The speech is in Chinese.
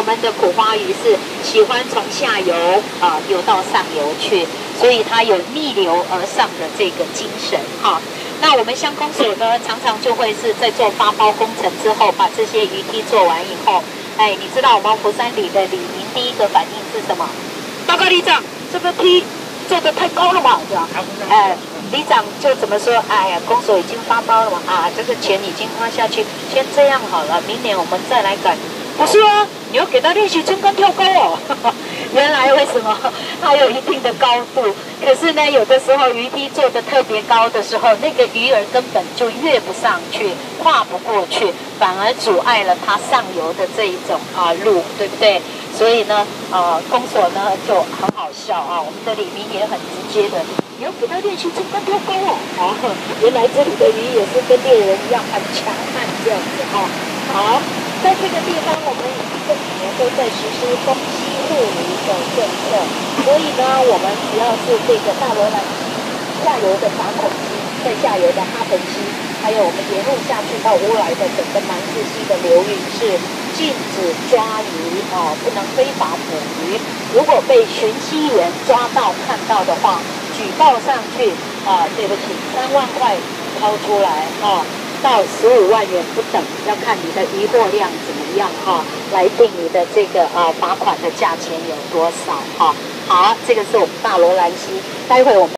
我们的苦花鱼是喜欢从下游啊游到上游去，所以它有逆流而上的这个精神哈。那我们乡公所呢，常常就会是在做发包工程之后，把这些鱼梯做完以后，哎，你知道我们佛山里的李明第一个反应是什么？报告里长，这个梯做的太高了嘛，是吧？哎。里长就怎么说？哎呀，公所已经发包了嘛，啊，这个钱已经花下去，先这样好了，明年我们再来改。不是啊，你要给他练习撑杆跳高哦。原来为什么它有一定的高度？可是呢，有的时候鱼梯做的特别高的时候，那个鱼儿根本就跃不上去，跨不过去，反而阻碍了它上游的这一种啊路，对不对？所以呢，啊，公所呢就很好笑啊，我们的李明也很直接的。你要给他练习撑杆跳高哦！啊，原来这里的鱼也是跟猎人一样很强悍这样子哈。好，在这个地方，我们这几年都在实施东西护鱼的政策，所以呢，我们只要是这个大罗兰下游的闸口溪，在下游的哈本溪，还有我们沿路下去到乌来的整个南势溪的流域是禁止抓鱼哦，不能非法捕鱼。如果被巡溪员抓到看到的话，举报上去啊，对不起，三万块掏出来啊，到十五万元不等，要看你的余货量怎么样哈，来定你的这个呃罚款的价钱有多少哈。好，这个是我们大罗兰溪，待会我们。